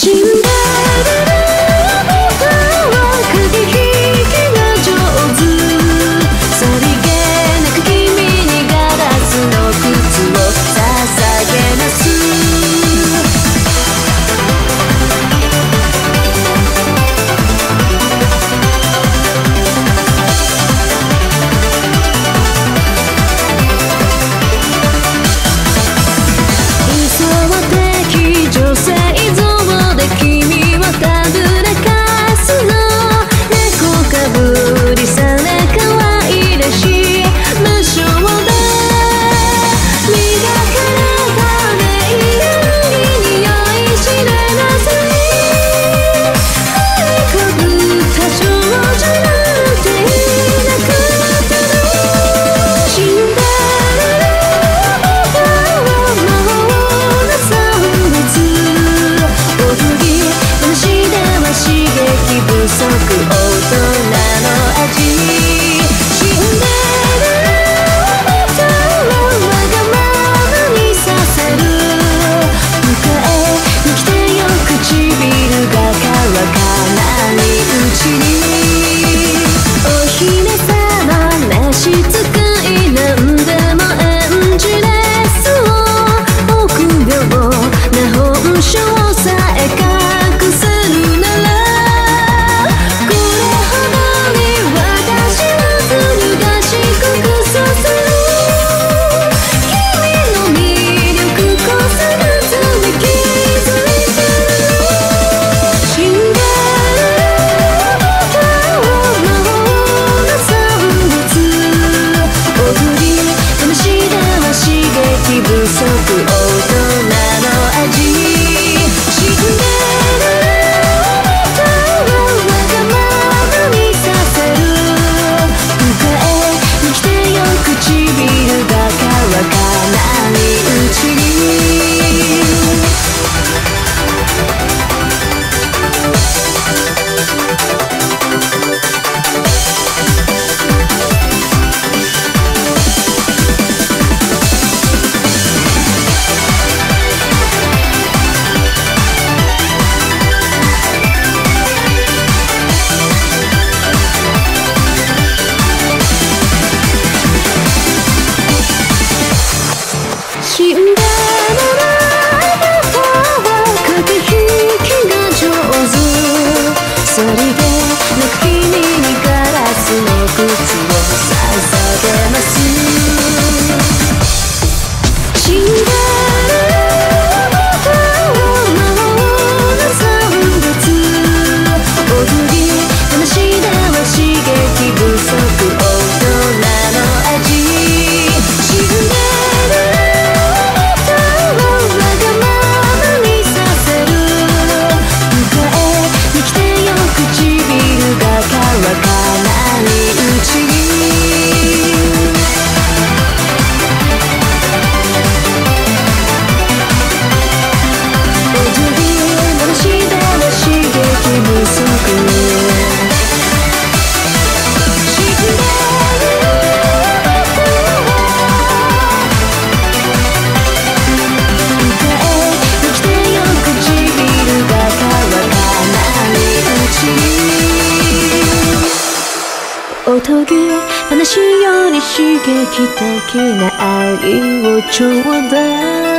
you. おとぎ話より刺激的な愛をちょうだい。